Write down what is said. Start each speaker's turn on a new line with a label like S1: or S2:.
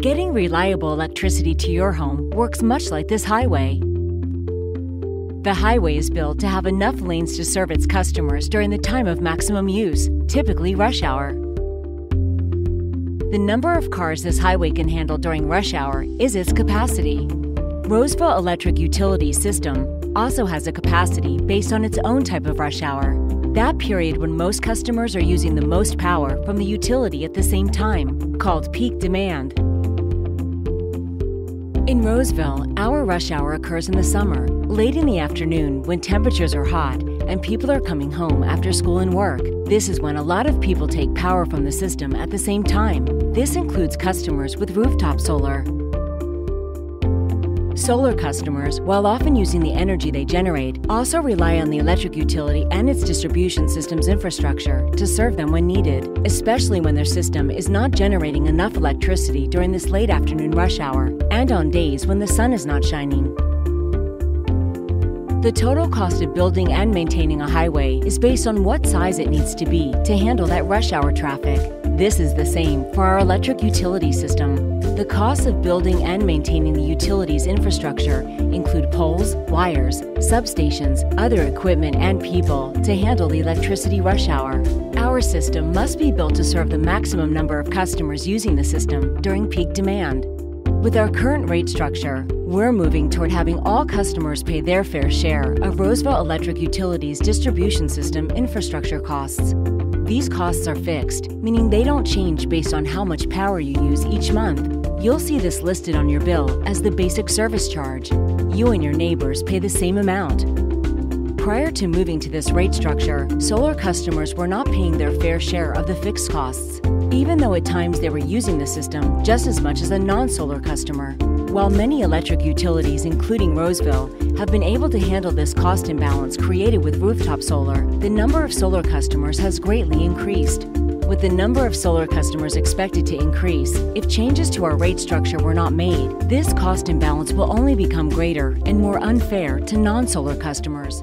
S1: Getting reliable electricity to your home works much like this highway. The highway is built to have enough lanes to serve its customers during the time of maximum use, typically rush hour. The number of cars this highway can handle during rush hour is its capacity. Roseville Electric Utility System also has a capacity based on its own type of rush hour, that period when most customers are using the most power from the utility at the same time, called peak demand. In Roseville, our rush hour occurs in the summer, late in the afternoon when temperatures are hot and people are coming home after school and work. This is when a lot of people take power from the system at the same time. This includes customers with rooftop solar. Solar customers, while often using the energy they generate, also rely on the electric utility and its distribution system's infrastructure to serve them when needed, especially when their system is not generating enough electricity during this late afternoon rush hour and on days when the sun is not shining. The total cost of building and maintaining a highway is based on what size it needs to be to handle that rush hour traffic. This is the same for our electric utility system. The costs of building and maintaining the utilities infrastructure include poles, wires, substations, other equipment, and people to handle the electricity rush hour. Our system must be built to serve the maximum number of customers using the system during peak demand. With our current rate structure, we're moving toward having all customers pay their fair share of Roseville Electric Utilities distribution system infrastructure costs. These costs are fixed, meaning they don't change based on how much power you use each month. You'll see this listed on your bill as the basic service charge. You and your neighbors pay the same amount. Prior to moving to this rate structure, solar customers were not paying their fair share of the fixed costs, even though at times they were using the system just as much as a non solar customer. While many electric utilities, including Roseville, have been able to handle this cost imbalance created with rooftop solar, the number of solar customers has greatly increased. With the number of solar customers expected to increase, if changes to our rate structure were not made, this cost imbalance will only become greater and more unfair to non solar customers.